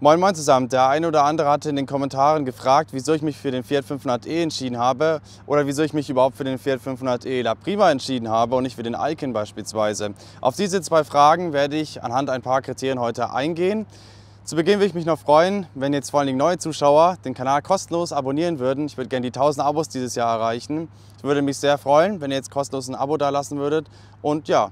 Moin Moin zusammen. Der eine oder andere hatte in den Kommentaren gefragt, wieso ich mich für den Fiat 500e entschieden habe oder wieso ich mich überhaupt für den Fiat 500e La Prima entschieden habe und nicht für den Icon beispielsweise. Auf diese zwei Fragen werde ich anhand ein paar Kriterien heute eingehen. Zu Beginn würde ich mich noch freuen, wenn jetzt vor allen Dingen neue Zuschauer den Kanal kostenlos abonnieren würden. Ich würde gerne die 1000 Abos dieses Jahr erreichen. Ich würde mich sehr freuen, wenn ihr jetzt kostenlos ein Abo da lassen würdet. Und ja,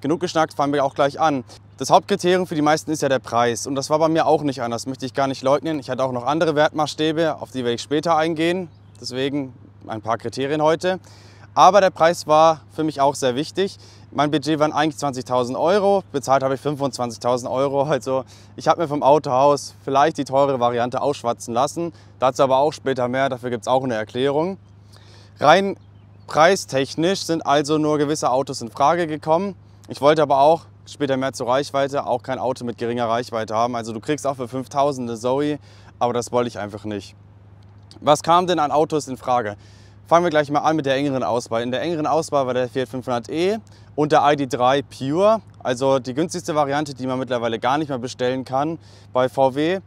genug geschnackt, fangen wir auch gleich an. Das Hauptkriterium für die meisten ist ja der Preis und das war bei mir auch nicht anders, möchte ich gar nicht leugnen. Ich hatte auch noch andere Wertmaßstäbe, auf die werde ich später eingehen, deswegen ein paar Kriterien heute. Aber der Preis war für mich auch sehr wichtig. Mein Budget waren eigentlich 20.000 Euro, bezahlt habe ich 25.000 Euro. Also ich habe mir vom Autohaus vielleicht die teure Variante ausschwatzen lassen. Dazu aber auch später mehr, dafür gibt es auch eine Erklärung. Rein preistechnisch sind also nur gewisse Autos in Frage gekommen. Ich wollte aber auch später mehr zur Reichweite, auch kein Auto mit geringer Reichweite haben. Also du kriegst auch für 5000 eine Zoe, aber das wollte ich einfach nicht. Was kam denn an Autos in Frage? Fangen wir gleich mal an mit der engeren Auswahl. In der engeren Auswahl war der Fiat 500e und der ID3 Pure, also die günstigste Variante, die man mittlerweile gar nicht mehr bestellen kann bei VW.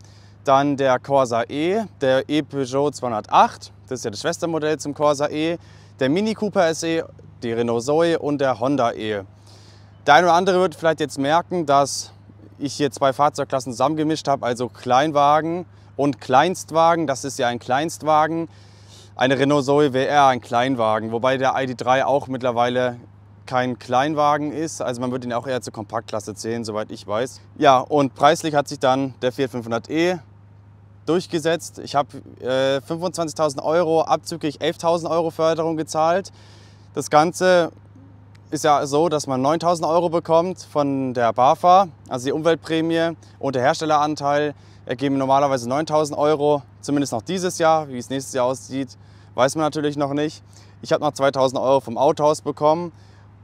Dann der Corsa E, der E-Peugeot 208, das ist ja das Schwestermodell zum Corsa E, der Mini Cooper SE, die Renault Zoe und der Honda E. Der eine oder andere wird vielleicht jetzt merken, dass ich hier zwei Fahrzeugklassen zusammengemischt habe, also Kleinwagen und Kleinstwagen. Das ist ja ein Kleinstwagen. Eine Renault Zoe WR, ein Kleinwagen, wobei der ID3 auch mittlerweile kein Kleinwagen ist. Also man würde ihn auch eher zur Kompaktklasse zählen, soweit ich weiß. Ja, und preislich hat sich dann der Fiat 500e durchgesetzt. Ich habe äh, 25.000 Euro abzüglich 11.000 Euro Förderung gezahlt. Das Ganze ist ja so, dass man 9000 Euro bekommt von der BAFA, also die Umweltprämie und der Herstelleranteil ergeben normalerweise 9000 Euro, zumindest noch dieses Jahr. Wie es nächstes Jahr aussieht, weiß man natürlich noch nicht. Ich habe noch 2000 Euro vom Autohaus bekommen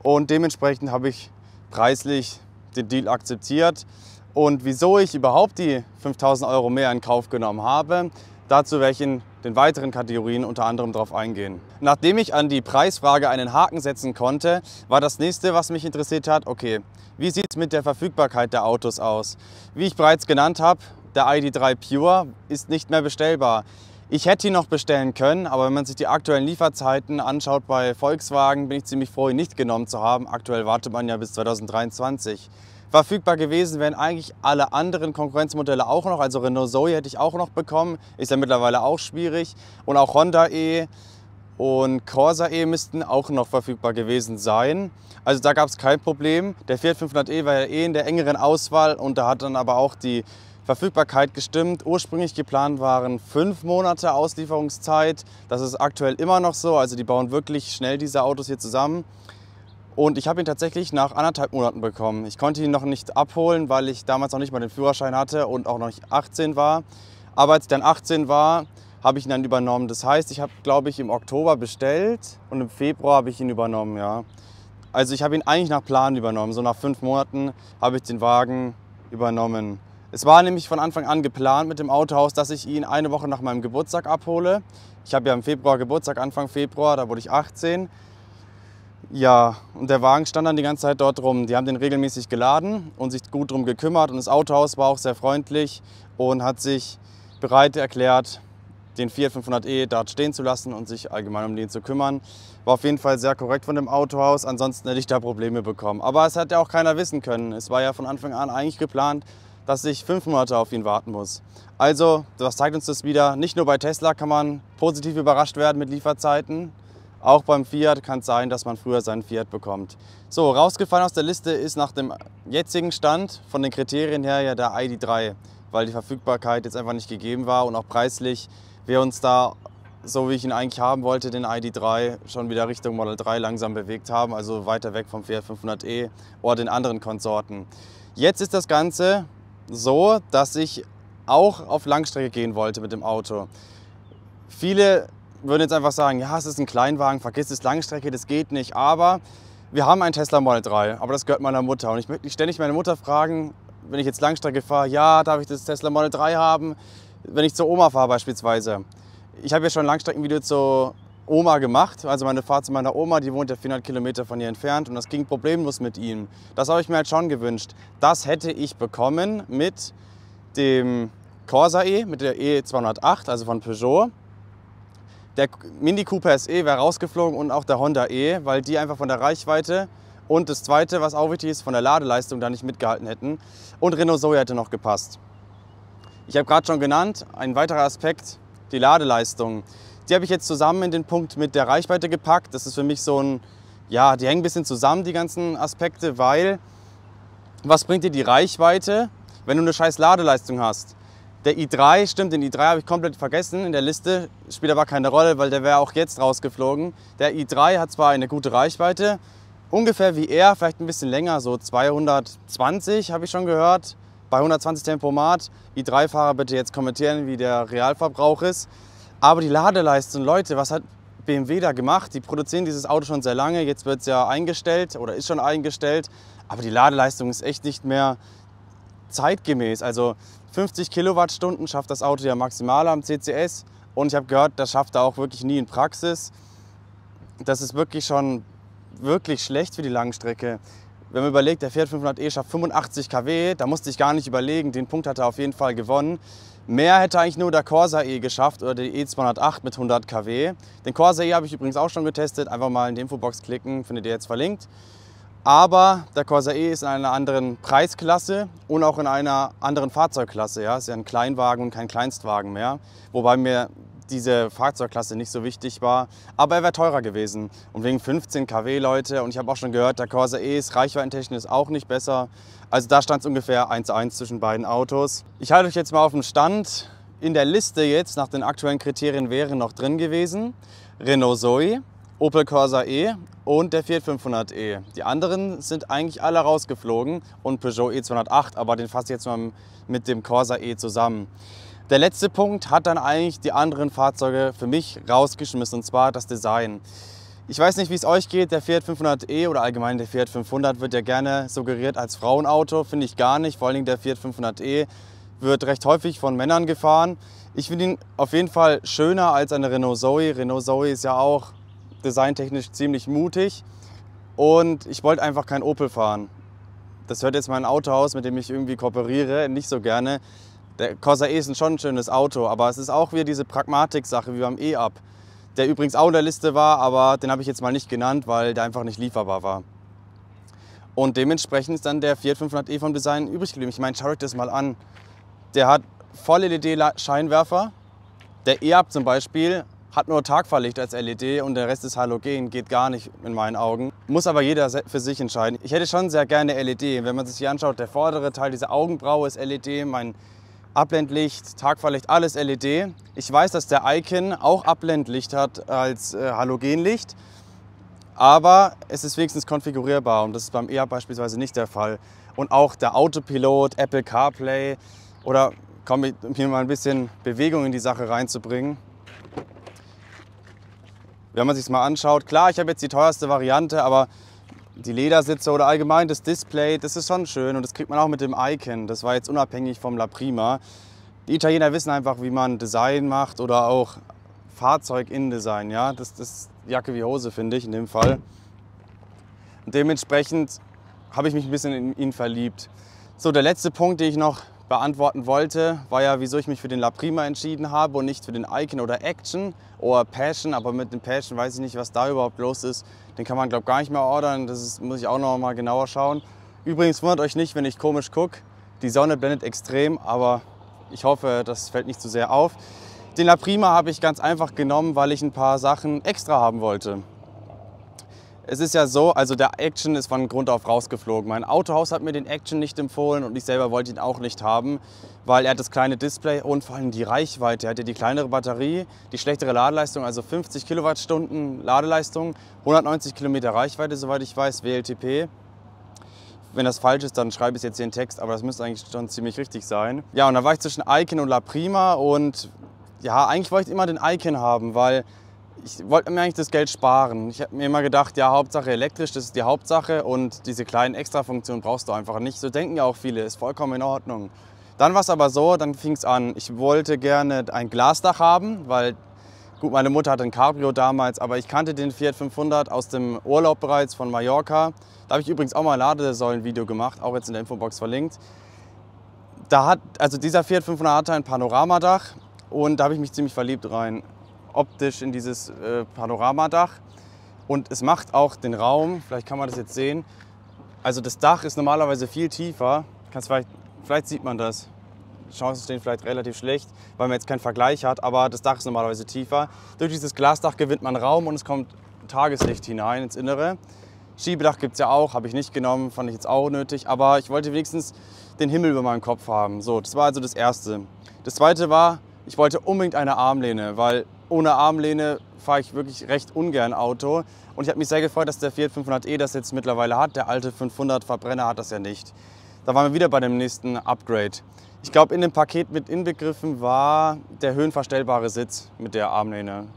und dementsprechend habe ich preislich den Deal akzeptiert. Und wieso ich überhaupt die 5000 Euro mehr in Kauf genommen habe, dazu werde ich in den weiteren Kategorien unter anderem darauf eingehen. Nachdem ich an die Preisfrage einen Haken setzen konnte, war das nächste, was mich interessiert hat, okay, wie sieht es mit der Verfügbarkeit der Autos aus? Wie ich bereits genannt habe, der ID3 Pure ist nicht mehr bestellbar. Ich hätte ihn noch bestellen können, aber wenn man sich die aktuellen Lieferzeiten anschaut bei Volkswagen, bin ich ziemlich froh, ihn nicht genommen zu haben. Aktuell wartet man ja bis 2023. Verfügbar gewesen wären eigentlich alle anderen Konkurrenzmodelle auch noch. Also Renault Zoe hätte ich auch noch bekommen. Ist ja mittlerweile auch schwierig. Und auch Honda E und Corsa E müssten auch noch verfügbar gewesen sein. Also da gab es kein Problem. Der Fiat 500e war ja eh in der engeren Auswahl und da hat dann aber auch die Verfügbarkeit gestimmt. Ursprünglich geplant waren fünf Monate Auslieferungszeit. Das ist aktuell immer noch so. Also die bauen wirklich schnell diese Autos hier zusammen. Und ich habe ihn tatsächlich nach anderthalb Monaten bekommen. Ich konnte ihn noch nicht abholen, weil ich damals noch nicht mal den Führerschein hatte und auch noch nicht 18 war. Aber als ich dann 18 war, habe ich ihn dann übernommen. Das heißt, ich habe, glaube ich, im Oktober bestellt und im Februar habe ich ihn übernommen, ja. Also ich habe ihn eigentlich nach Plan übernommen. So nach fünf Monaten habe ich den Wagen übernommen. Es war nämlich von Anfang an geplant mit dem Autohaus, dass ich ihn eine Woche nach meinem Geburtstag abhole. Ich habe ja im Februar Geburtstag, Anfang Februar, da wurde ich 18. Ja, und der Wagen stand dann die ganze Zeit dort rum. Die haben den regelmäßig geladen und sich gut darum gekümmert. Und das Autohaus war auch sehr freundlich und hat sich bereit erklärt, den Fiat 500e dort stehen zu lassen und sich allgemein um den zu kümmern. War auf jeden Fall sehr korrekt von dem Autohaus, ansonsten hätte ich da Probleme bekommen. Aber es hat ja auch keiner wissen können. Es war ja von Anfang an eigentlich geplant, dass ich fünf Monate auf ihn warten muss. Also, das zeigt uns das wieder. Nicht nur bei Tesla kann man positiv überrascht werden mit Lieferzeiten, auch beim Fiat kann es sein, dass man früher seinen Fiat bekommt. So, rausgefallen aus der Liste ist nach dem jetzigen Stand von den Kriterien her ja der ID3, weil die Verfügbarkeit jetzt einfach nicht gegeben war und auch preislich wir uns da, so wie ich ihn eigentlich haben wollte, den ID3 schon wieder Richtung Model 3 langsam bewegt haben, also weiter weg vom Fiat 500e oder den anderen Konsorten. Jetzt ist das Ganze so, dass ich auch auf Langstrecke gehen wollte mit dem Auto. Viele würden jetzt einfach sagen, ja, es ist ein Kleinwagen, vergiss es, Langstrecke, das geht nicht. Aber wir haben einen Tesla Model 3, aber das gehört meiner Mutter. Und ich möchte ständig meine Mutter fragen, wenn ich jetzt Langstrecke fahre, ja, darf ich das Tesla Model 3 haben? Wenn ich zur Oma fahre beispielsweise. Ich habe ja schon ein Langstreckenvideo zur Oma gemacht, also meine Fahrt zu meiner Oma, die wohnt ja 400 Kilometer von hier entfernt und das ging problemlos mit ihm. Das habe ich mir halt schon gewünscht. Das hätte ich bekommen mit dem Corsa E, mit der E208, also von Peugeot. Der Mini Cooper SE wäre rausgeflogen und auch der Honda E, weil die einfach von der Reichweite und das zweite, was auch wichtig ist, von der Ladeleistung da nicht mitgehalten hätten. Und Renault Zoe hätte noch gepasst. Ich habe gerade schon genannt, ein weiterer Aspekt, die Ladeleistung. Die habe ich jetzt zusammen in den Punkt mit der Reichweite gepackt. Das ist für mich so ein, ja, die hängen ein bisschen zusammen, die ganzen Aspekte, weil was bringt dir die Reichweite, wenn du eine scheiß Ladeleistung hast? Der i3, stimmt, den i3 habe ich komplett vergessen in der Liste, spielt aber keine Rolle, weil der wäre auch jetzt rausgeflogen. Der i3 hat zwar eine gute Reichweite, ungefähr wie er, vielleicht ein bisschen länger, so 220 habe ich schon gehört, bei 120 Tempomat. i3-Fahrer bitte jetzt kommentieren, wie der Realverbrauch ist. Aber die Ladeleistung, Leute, was hat BMW da gemacht? Die produzieren dieses Auto schon sehr lange, jetzt wird es ja eingestellt oder ist schon eingestellt. Aber die Ladeleistung ist echt nicht mehr zeitgemäß. Also 50 Kilowattstunden schafft das Auto ja maximal am CCS. Und ich habe gehört, das schafft er auch wirklich nie in Praxis. Das ist wirklich schon wirklich schlecht für die Langstrecke wenn man überlegt, der Fiat 500e schafft 85 kW, da musste ich gar nicht überlegen, den Punkt hat er auf jeden Fall gewonnen. Mehr hätte eigentlich nur der Corsa E geschafft oder der E208 mit 100 kW. Den Corsa E habe ich übrigens auch schon getestet, einfach mal in die Infobox klicken, findet ihr jetzt verlinkt. Aber der Corsa E ist in einer anderen Preisklasse und auch in einer anderen Fahrzeugklasse. Ja, ist ja ein Kleinwagen und kein Kleinstwagen mehr. Wobei mir diese Fahrzeugklasse nicht so wichtig war. Aber er wäre teurer gewesen. Und wegen 15 kW, Leute. Und ich habe auch schon gehört, der Corsa E ist reichweitentechnisch auch nicht besser. Also da stand es ungefähr 1-1 zwischen beiden Autos. Ich halte euch jetzt mal auf dem Stand. In der Liste jetzt nach den aktuellen Kriterien wären noch drin gewesen Renault Zoe, Opel Corsa E und der Fiat 500e. Die anderen sind eigentlich alle rausgeflogen und Peugeot E208, aber den fasse ich jetzt mal mit dem Corsa E zusammen. Der letzte Punkt hat dann eigentlich die anderen Fahrzeuge für mich rausgeschmissen, und zwar das Design. Ich weiß nicht, wie es euch geht, der Fiat 500e oder allgemein der Fiat 500 wird ja gerne suggeriert als Frauenauto, finde ich gar nicht. Vor allem der Fiat 500e wird recht häufig von Männern gefahren. Ich finde ihn auf jeden Fall schöner als eine Renault Zoe. Renault Zoe ist ja auch designtechnisch ziemlich mutig und ich wollte einfach kein Opel fahren. Das hört jetzt mein Autohaus, mit dem ich irgendwie kooperiere, nicht so gerne. Der Corsa E ist schon ein schönes Auto, aber es ist auch wieder diese Pragmatik-Sache wie beim E-Up, der übrigens auch in der Liste war, aber den habe ich jetzt mal nicht genannt, weil der einfach nicht lieferbar war. Und dementsprechend ist dann der Fiat 500e vom Design übrig geblieben. Ich meine, schaut euch das mal an. Der hat Voll-LED-Scheinwerfer. Der E-Up zum Beispiel hat nur Tagfahrlicht als LED und der Rest ist Halogen, geht gar nicht in meinen Augen. Muss aber jeder für sich entscheiden. Ich hätte schon sehr gerne LED. Wenn man sich hier anschaut, der vordere Teil, diese Augenbraue ist LED, mein Abblendlicht, Tagfahrlicht, alles LED. Ich weiß, dass der Icon auch Abblendlicht hat als äh, Halogenlicht, aber es ist wenigstens konfigurierbar und das ist beim EA beispielsweise nicht der Fall. Und auch der Autopilot, Apple CarPlay oder komm, hier mal ein bisschen Bewegung in die Sache reinzubringen. Wenn man sich mal anschaut, klar, ich habe jetzt die teuerste Variante, aber die Ledersitze oder allgemein das Display, das ist schon schön und das kriegt man auch mit dem Icon. Das war jetzt unabhängig vom La Prima. Die Italiener wissen einfach, wie man Design macht oder auch Fahrzeug-Innendesign. Ja? Das, das ist Jacke wie Hose, finde ich in dem Fall. Und dementsprechend habe ich mich ein bisschen in ihn verliebt. So, der letzte Punkt, den ich noch beantworten wollte, war ja, wieso ich mich für den La Prima entschieden habe und nicht für den Icon oder Action oder Passion. Aber mit dem Passion weiß ich nicht, was da überhaupt los ist. Den kann man, glaube ich, gar nicht mehr ordern. Das ist, muss ich auch noch mal genauer schauen. Übrigens wundert euch nicht, wenn ich komisch gucke. Die Sonne blendet extrem, aber ich hoffe, das fällt nicht zu sehr auf. Den La Prima habe ich ganz einfach genommen, weil ich ein paar Sachen extra haben wollte. Es ist ja so, also der Action ist von Grund auf rausgeflogen. Mein Autohaus hat mir den Action nicht empfohlen und ich selber wollte ihn auch nicht haben, weil er hat das kleine Display und vor allem die Reichweite. Er hat ja die kleinere Batterie, die schlechtere Ladeleistung, also 50 Kilowattstunden Ladeleistung, 190 Kilometer Reichweite, soweit ich weiß, WLTP. Wenn das falsch ist, dann schreibe ich jetzt hier in Text, aber das müsste eigentlich schon ziemlich richtig sein. Ja, und da war ich zwischen Icon und La Prima und ja, eigentlich wollte ich immer den Icon haben, weil ich wollte mir eigentlich das Geld sparen. Ich habe mir immer gedacht, ja, Hauptsache elektrisch, das ist die Hauptsache und diese kleinen Extrafunktionen brauchst du einfach nicht. So denken ja auch viele, ist vollkommen in Ordnung. Dann war es aber so, dann fing es an. Ich wollte gerne ein Glasdach haben, weil, gut, meine Mutter hatte ein Cabrio damals, aber ich kannte den Fiat 500 aus dem Urlaub bereits von Mallorca. Da habe ich übrigens auch mal ein Ladesäulen-Video gemacht, auch jetzt in der Infobox verlinkt da hat, also dieser Fiat 500 hatte ein Panoramadach und da habe ich mich ziemlich verliebt rein, optisch in dieses äh, Panoramadach. Und es macht auch den Raum, vielleicht kann man das jetzt sehen, also das Dach ist normalerweise viel tiefer. Kannst vielleicht, vielleicht sieht man das. Chancen stehen vielleicht relativ schlecht, weil man jetzt keinen Vergleich hat, aber das Dach ist normalerweise tiefer. Durch dieses Glasdach gewinnt man Raum und es kommt Tageslicht hinein ins Innere. Schiebedach gibt es ja auch, habe ich nicht genommen, fand ich jetzt auch nötig, aber ich wollte wenigstens den Himmel über meinem Kopf haben. So, das war also das Erste. Das Zweite war, ich wollte unbedingt eine Armlehne, weil ohne Armlehne fahre ich wirklich recht ungern Auto. Und ich habe mich sehr gefreut, dass der Fiat 500e das jetzt mittlerweile hat. Der alte 500 Verbrenner hat das ja nicht. Da waren wir wieder bei dem nächsten Upgrade. Ich glaube, in dem Paket mit inbegriffen war der höhenverstellbare Sitz mit der Armlehne,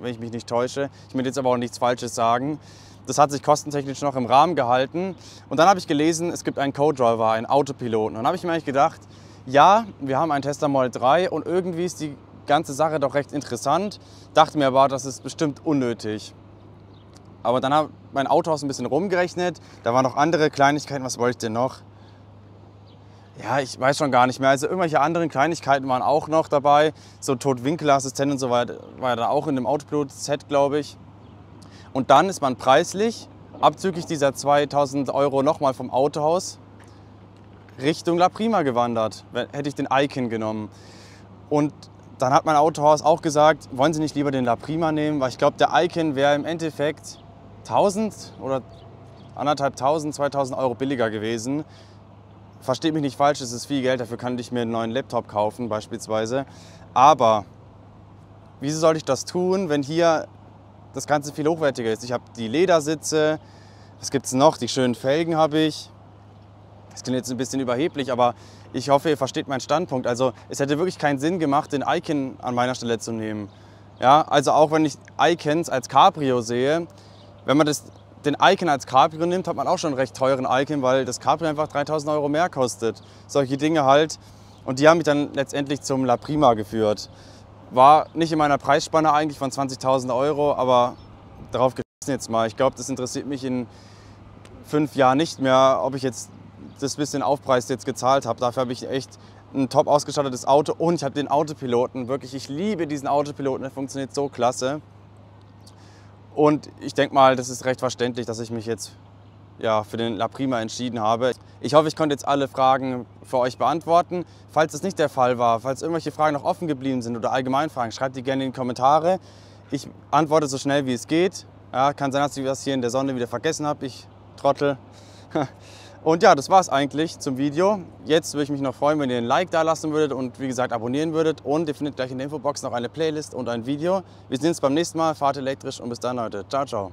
wenn ich mich nicht täusche. Ich möchte jetzt aber auch nichts Falsches sagen. Das hat sich kostentechnisch noch im Rahmen gehalten. Und dann habe ich gelesen, es gibt einen Co-Driver, einen Autopiloten. Und dann habe ich mir eigentlich gedacht, ja, wir haben einen Tesla Model 3 und irgendwie ist die ganze Sache doch recht interessant. Dachte mir aber, das ist bestimmt unnötig. Aber dann habe mein Autohaus ein bisschen rumgerechnet. Da waren noch andere Kleinigkeiten. Was wollte ich denn noch? Ja, ich weiß schon gar nicht mehr. Also irgendwelche anderen Kleinigkeiten waren auch noch dabei. So Totwinkelassistent und so weiter war ja da auch in dem Autopilot-Set, glaube ich. Und dann ist man preislich, abzüglich dieser 2000 Euro nochmal vom Autohaus, Richtung La Prima gewandert. Hätte ich den Icon genommen. Und dann hat mein Autohaus auch gesagt, wollen Sie nicht lieber den La Prima nehmen? Weil ich glaube, der Icon wäre im Endeffekt 1000 oder anderthalb 2000 Euro billiger gewesen. Versteht mich nicht falsch, es ist viel Geld, dafür kann ich mir einen neuen Laptop kaufen beispielsweise. Aber wieso sollte ich das tun, wenn hier das Ganze viel hochwertiger ist? Ich habe die Ledersitze, was gibt es noch? Die schönen Felgen habe ich. Das klingt jetzt ein bisschen überheblich, aber ich hoffe, ihr versteht meinen Standpunkt. Also es hätte wirklich keinen Sinn gemacht, den Icon an meiner Stelle zu nehmen. Ja, also auch wenn ich Icons als Cabrio sehe, wenn man das, den Icon als Cabrio nimmt, hat man auch schon einen recht teuren Icon, weil das Cabrio einfach 3000 Euro mehr kostet. Solche Dinge halt. Und die haben mich dann letztendlich zum La Prima geführt. War nicht in meiner Preisspanne eigentlich von 20.000 Euro, aber darauf geschissen jetzt mal. Ich glaube, das interessiert mich in fünf Jahren nicht mehr, ob ich jetzt das bisschen Aufpreis jetzt gezahlt habe. Dafür habe ich echt ein top ausgestattetes Auto und ich habe den Autopiloten. Wirklich, ich liebe diesen Autopiloten, der funktioniert so klasse. Und ich denke mal, das ist recht verständlich, dass ich mich jetzt ja, für den La Prima entschieden habe. Ich hoffe, ich konnte jetzt alle Fragen für euch beantworten. Falls das nicht der Fall war, falls irgendwelche Fragen noch offen geblieben sind oder allgemein Fragen, schreibt die gerne in die Kommentare. Ich antworte so schnell wie es geht. Ja, kann sein, dass ich das hier in der Sonne wieder vergessen habe. Ich trottel. Und ja, das war es eigentlich zum Video. Jetzt würde ich mich noch freuen, wenn ihr ein Like da lassen würdet und wie gesagt abonnieren würdet. Und ihr findet gleich in der Infobox noch eine Playlist und ein Video. Wir sehen uns beim nächsten Mal. Fahrt elektrisch und bis dann, Leute. Ciao, ciao.